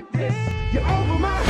like this. You're over my head.